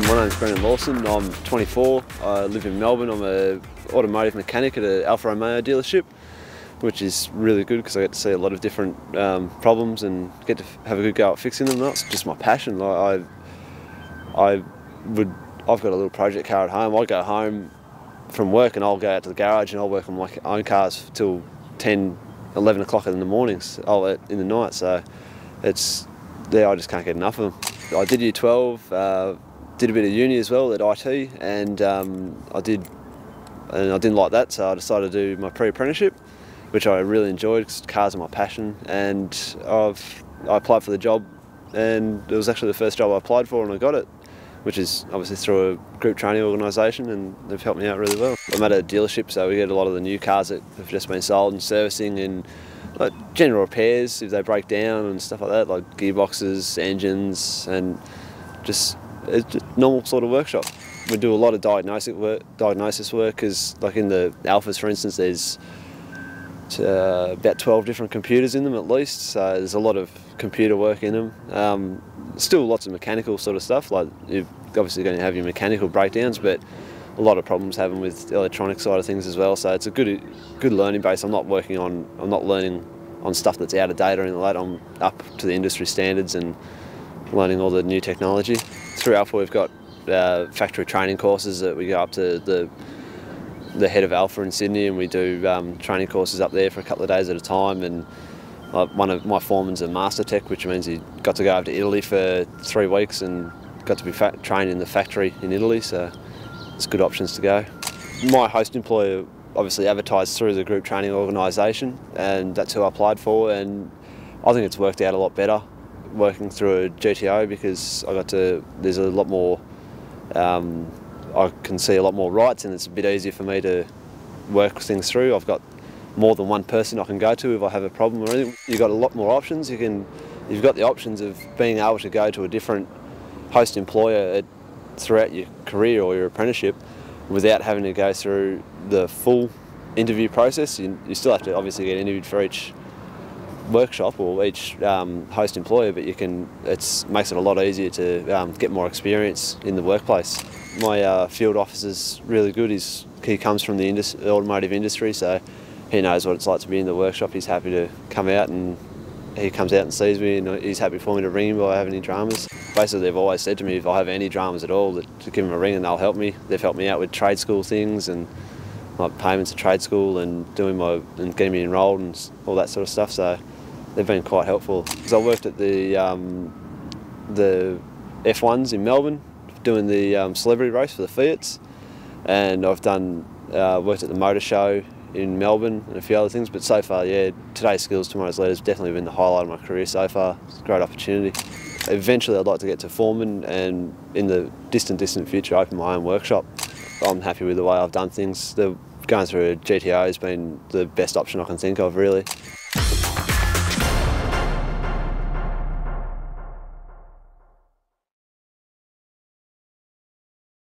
My name's Brendon Lawson, I'm 24, I live in Melbourne, I'm an automotive mechanic at an Alfa Romeo dealership which is really good because I get to see a lot of different um, problems and get to have a good go at fixing them. That's just my passion. Like I, I would, I've got a little project car at home. I go home from work and I'll go out to the garage and I'll work on my own cars till 10, 11 o'clock in the mornings, oh, in the night. So it's there. I just can't get enough of them. I did year 12, uh, did a bit of uni as well at IT, and um, I did, and I didn't like that, so I decided to do my pre-apprenticeship, which I really enjoyed because cars are my passion. And I've I applied for the job, and it was actually the first job I applied for, and I got it which is obviously through a group training organisation, and they've helped me out really well. I'm at a dealership, so we get a lot of the new cars that have just been sold and servicing and like general repairs if they break down and stuff like that, like gearboxes, engines, and just it's normal sort of workshop. We do a lot of diagnostic work, diagnosis work, because like in the Alfas, for instance, there's uh, about 12 different computers in them at least, so there's a lot of computer work in them. Um, still lots of mechanical sort of stuff, like you're obviously going to have your mechanical breakdowns, but a lot of problems having with the electronic side of things as well. So it's a good good learning base. I'm not working on, I'm not learning on stuff that's out of date or anything like that. I'm up to the industry standards and learning all the new technology. Through Alfa, we've got uh, factory training courses that we go up to the the head of Alfa in Sydney and we do um, training courses up there for a couple of days at a time. And uh, one of my foreman's a master tech which means he got to go over to Italy for three weeks and got to be trained in the factory in Italy. So it's good options to go. My host employer obviously advertised through the group training organisation and that's who I applied for. And I think it's worked out a lot better working through a GTO because I got to, there's a lot more um, I can see a lot more rights and it's a bit easier for me to work things through. I've got more than one person I can go to if I have a problem or anything. You've got a lot more options. You can, you've got the options of being able to go to a different host employer at, throughout your career or your apprenticeship without having to go through the full interview process. You, you still have to obviously get interviewed for each workshop or each um, host employer, but you can. It makes it a lot easier to um, get more experience in the workplace. My uh, field officer's really good. He's, he comes from the automotive industry, so he knows what it's like to be in the workshop. He's happy to come out and he comes out and sees me and he's happy for me to ring him if I have any dramas. Basically, they've always said to me if I have any dramas at all, to give him a ring and they'll help me. They've helped me out with trade school things and my payments at trade school and doing my and getting me enrolled and all that sort of stuff. So they've been quite helpful. Because I worked at the um, the F1s in Melbourne, doing the um, celebrity race for the Fiats, and I've done uh, worked at the motor show in Melbourne and a few other things. But so far, yeah, today's skills, tomorrow's leaders definitely been the highlight of my career so far. It's a great opportunity. Eventually, I'd like to get to foreman and in the distant, distant future, open my own workshop. I'm happy with the way I've done things. The, going through a GTO has been the best option I can think of, really.